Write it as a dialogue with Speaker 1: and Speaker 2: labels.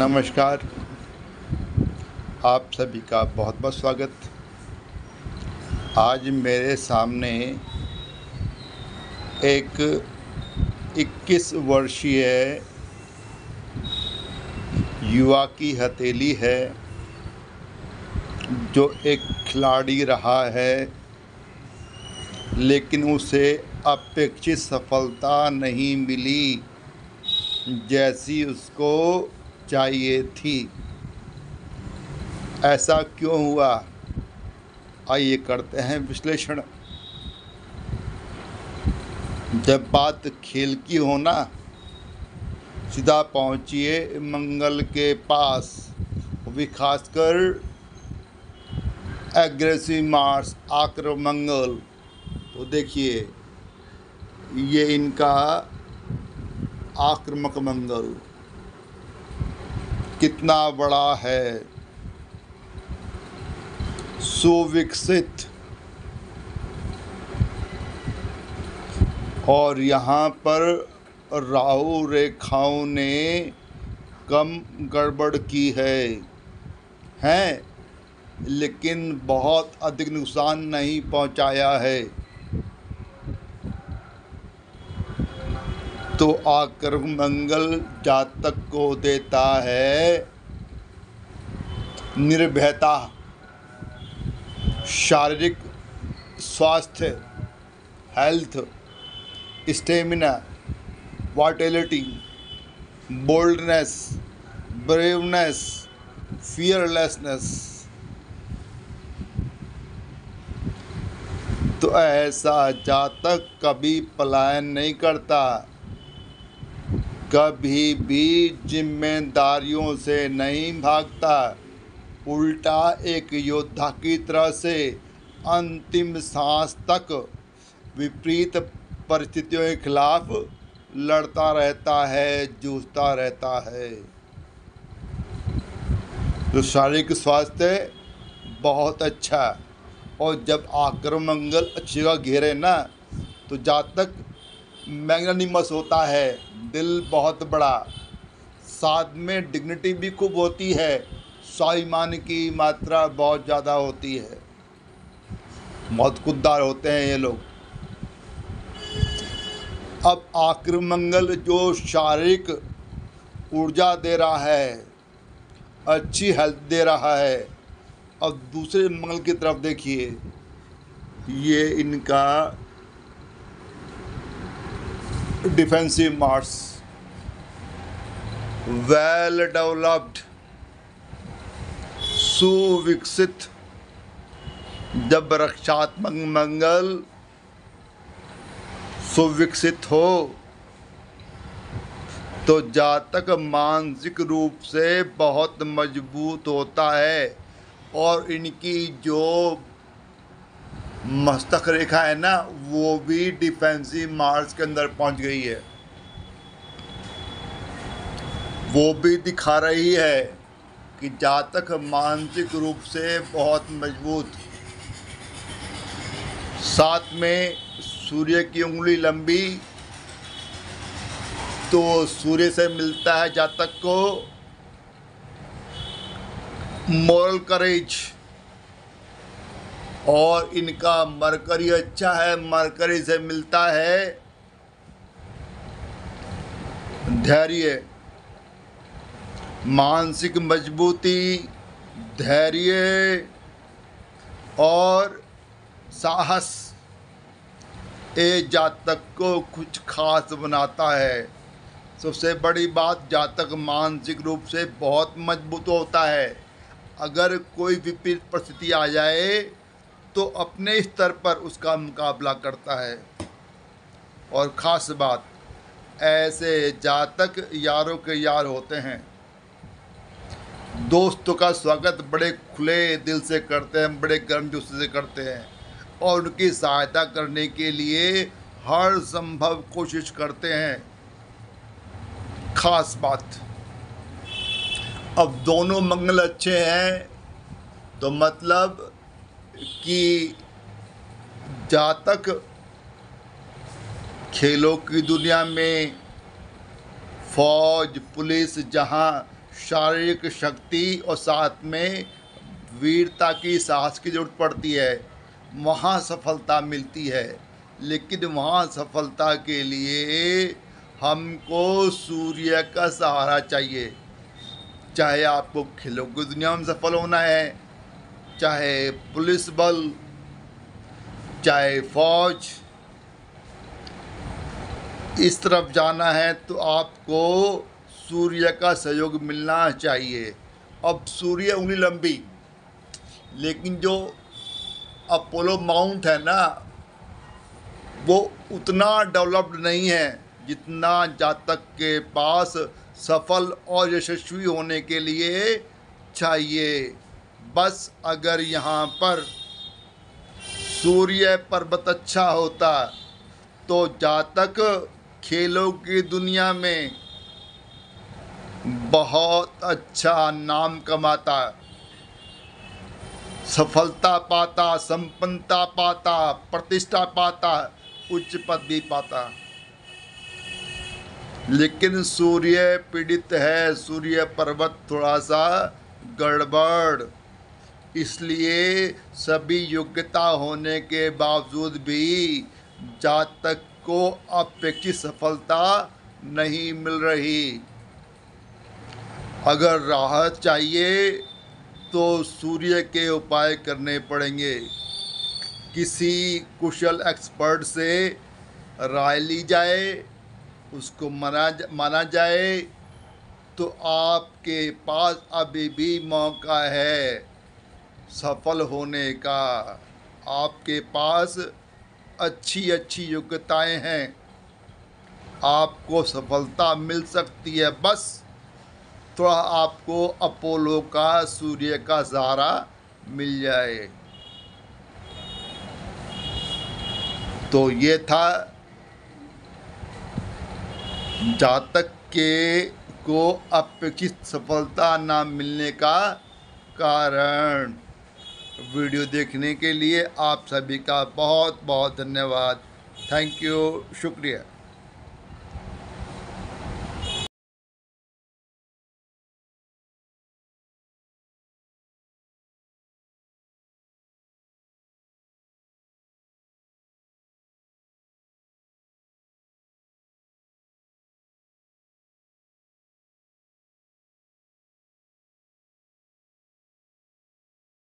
Speaker 1: नमस्कार। आप सभी का बहुत बहुत स्वागत। आज मेरे सामने एक 21 वर्षीय युवा की हथेली है, जो एक खिलाड़ी रहा है, लेकिन उसे अपेक्षित सफलता नहीं मिली, जैसी उसको चाहिए थी। ऐसा क्यों हुआ? आइए करते हैं विश्लेषण। जब बात खेल की हो ना, सीधा पहुंचिए मंगल के पास। भी खासकर एग्रेसिव मार्स आक्रमंगल। तो देखिए, ये इनका आक्रमक मंगल। कितना बड़ा है। सुविकसित। और यहाँ पर राहु रेखाओं ने कम गड़बड़ की है। हैं, लेकिन बहुत अधिक नुकसान नहीं पहुँचाया है। तो आकर मंगल जातक को देता है। निर्भयता, शारीरिक स्वास्थ्य health stamina vitality boldness braveness fearlessness तो ऐसा जातक कभी पलायन नहीं करता। कभी भी जिम्मेदारियों से नहीं भागता। उल्टा एक योद्धा की तरह से अंतिम सांस तक विपरीत परिस्थितियों के खिलाफ लड़ता रहता है, जूझता रहता है। तो शारीरिक स्वास्थ्य बहुत अच्छा और जब आक्रमंगल अच्छी जगह घेरे ना तो जातक मैग्नानिमस होता है दिल बहुत बड़ा। साथ में डिग्निटी भी खूब होती है। स्वाभिमान की मात्रा बहुत ज़्यादा होती है। बहुत खुददार होते हैं ये लोग। अब आक्रमंगल जो शारीरिक ऊर्जा दे रहा है, अच्छी हेल्थ दे रहा है, अब दूसरे मंगल की तरफ़ देखिए। ये इनका defensive Mars, well developed, सुविकसित जब रक्षात्मक मंगल सुविकसित हो तो जातक मानसिक रूप से बहुत मज़बूत होता है और इनकी जो मस्तक रेखा है ना, वो भी डिफेंसिव मार्स के अंदर पहुँच गई है। वो भी दिखा रही है कि जातक मानसिक रूप से बहुत मज़बूत। साथ में सूर्य की उंगली लंबी तो सूर्य से मिलता है जातक को। मोरल करेज और इनका मरकरी अच्छा है, मरकरी से मिलता है। धैर्य, मानसिक मजबूती, धैर्य और साहस ए जातक को कुछ खास बनाता है। सबसे बड़ी बात, जातक मानसिक रूप से बहुत मज़बूत होता है। अगर कोई विपरीत परिस्थिति आ जाए तो अपने स्तर पर उसका मुकाबला करता है। और ख़ास बात, ऐसे जातक यारों के यार होते हैं। दोस्तों का स्वागत बड़े खुले दिल से करते हैं, बड़े गर्मजोशी से करते हैं। और उनकी सहायता करने के लिए हर संभव कोशिश करते हैं। खास बात, अब दोनों मंगल अच्छे हैं तो मतलब कि जातक खेलों की दुनिया में फौज, पुलिस, जहाँ शारीरिक शक्ति और साथ में वीरता की साहस की ज़रूरत पड़ती है, वहाँ सफलता मिलती है। लेकिन वहाँ सफलता के लिए हमको सूर्य का सहारा चाहिए। चाहे आपको खेलों की दुनिया में सफल होना है चाहे पुलिस बल, चाहे फौज, इस तरफ़ जाना है तो आपको सूर्य का सहयोग मिलना चाहिए। अब सूर्य उंगली लंबी, लेकिन जो अपोलो माउंट है ना, वो उतना डेवलप्ड नहीं है जितना जातक के पास सफल और यशस्वी होने के लिए चाहिए। बस अगर यहाँ पर सूर्य पर्वत अच्छा होता तो जातक खेलों की दुनिया में बहुत अच्छा नाम कमाता। सफलता पाता, संपन्नता पाता, प्रतिष्ठा पाता, उच्च पद भी पाता। लेकिन सूर्य पीड़ित है, सूर्य पर्वत थोड़ा सा गड़बड़। इसलिए सभी योग्यता होने के बावजूद भी जातक को अपेक्षित सफलता नहीं मिल रही। अगर राहत चाहिए तो सूर्य के उपाय करने पड़ेंगे। किसी कुशल एक्सपर्ट से राय ली जाए, उसको माना माना जाए तो आपके पास अभी भी मौका है। सफल होने का। आपके पास अच्छी अच्छी योग्यताएँ हैं। आपको सफलता मिल सकती है, बस थोड़ा आपको अपोलो का, सूर्य का सहारा मिल जाए। तो ये था जातक के को अपेक्षित सफलता ना मिलने का कारण। वीडियो देखने के लिए आप सभी का बहुत बहुत धन्यवाद। थैंक यू शुक्रिया।